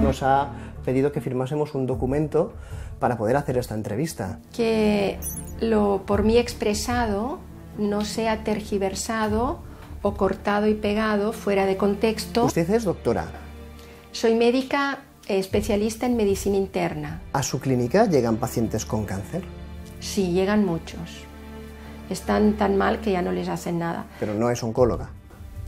nos ha pedido que firmásemos un documento para poder hacer esta entrevista. Que lo por mí expresado no sea tergiversado o cortado y pegado fuera de contexto. Usted es doctora. Soy médica especialista en medicina interna. ¿A su clínica llegan pacientes con cáncer? Sí, llegan muchos. Están tan mal que ya no les hacen nada. Pero no es oncóloga.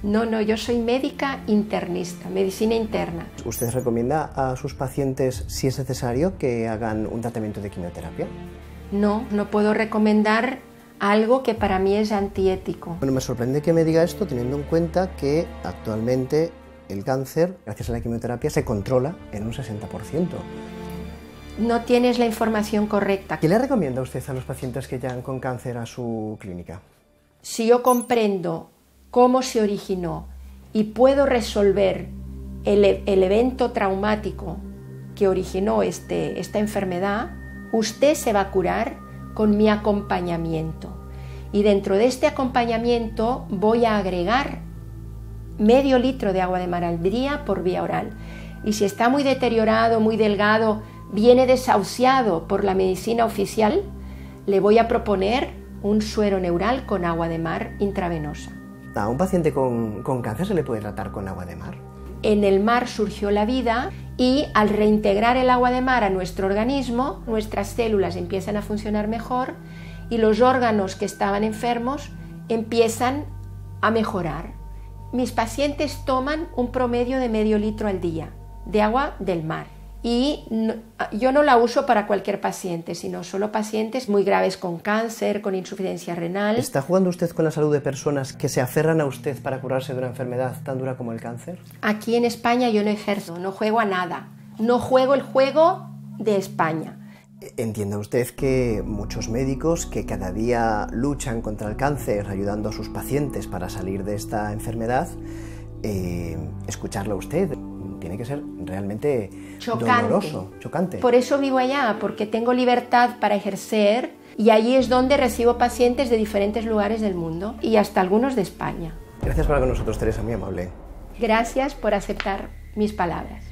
No, no, yo soy médica internista, medicina interna. ¿Usted recomienda a sus pacientes, si es necesario, que hagan un tratamiento de quimioterapia? No, no puedo recomendar algo que para mí es antiético. Bueno, me sorprende que me diga esto teniendo en cuenta que actualmente el cáncer, gracias a la quimioterapia, se controla en un 60%. No tienes la información correcta. ¿Qué le recomienda usted a los pacientes que llegan con cáncer a su clínica? Si yo comprendo cómo se originó y puedo resolver el, el evento traumático que originó este, esta enfermedad, usted se va a curar con mi acompañamiento. Y dentro de este acompañamiento voy a agregar medio litro de agua de mar al día por vía oral. Y si está muy deteriorado, muy delgado, viene desahuciado por la medicina oficial, le voy a proponer un suero neural con agua de mar intravenosa. ¿A un paciente con, con cáncer se le puede tratar con agua de mar? En el mar surgió la vida y al reintegrar el agua de mar a nuestro organismo, nuestras células empiezan a funcionar mejor y los órganos que estaban enfermos empiezan a mejorar. Mis pacientes toman un promedio de medio litro al día de agua del mar y yo no la uso para cualquier paciente, sino solo pacientes muy graves con cáncer, con insuficiencia renal. ¿Está jugando usted con la salud de personas que se aferran a usted para curarse de una enfermedad tan dura como el cáncer? Aquí en España yo no ejerzo, no juego a nada. No juego el juego de España. Entienda usted que muchos médicos que cada día luchan contra el cáncer, ayudando a sus pacientes para salir de esta enfermedad, eh, escucharlo a usted tiene que ser realmente chocante. doloroso, chocante. Por eso vivo allá, porque tengo libertad para ejercer y allí es donde recibo pacientes de diferentes lugares del mundo y hasta algunos de España. Gracias por hablar con nosotros, Teresa, muy amable. Gracias por aceptar mis palabras.